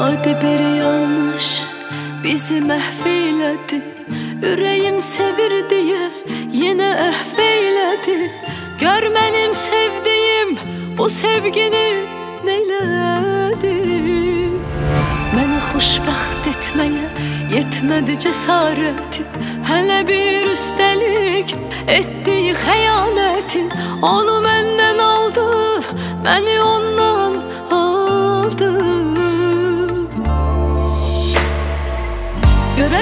Adi bir yanlış bizi məhv Ürəyim sevir deyə yenə əhv eylədi Gör mənim sevdiyim bu sevgini neylədi Məni xoşbəxt etməyə yetmədi cəsarəti Hələ bir üstəlik etdiyi xəyanəti Onu məndən aldı, məni ondan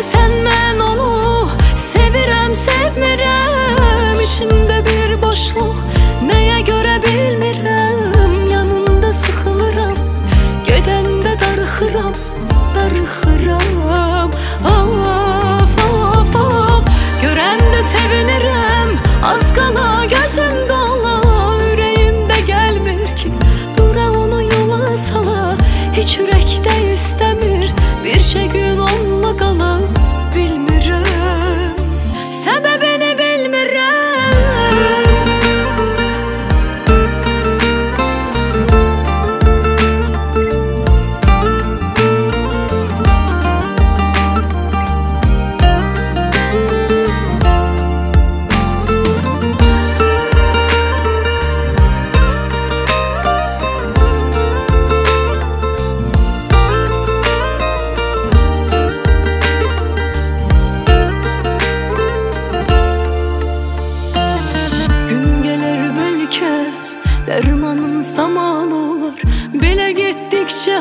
Sen ben onu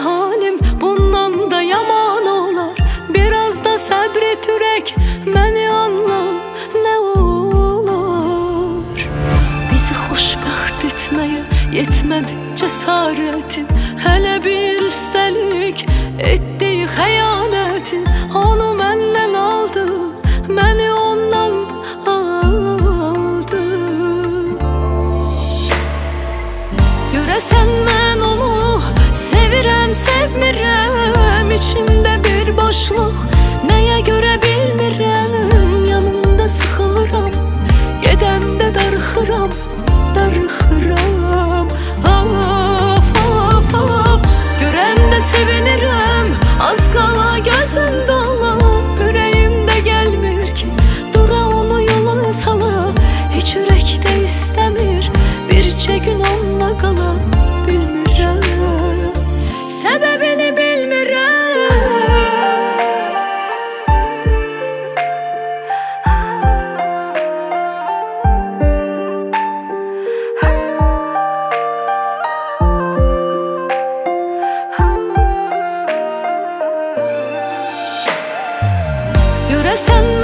halim bundan da yaman olar. Biraz da səbret ürək məni anla nə olar Bizi xoşbəxt etməyə yetmədi cəsarəti Hələ bir üstəlik etdiyi xəyanəti corazón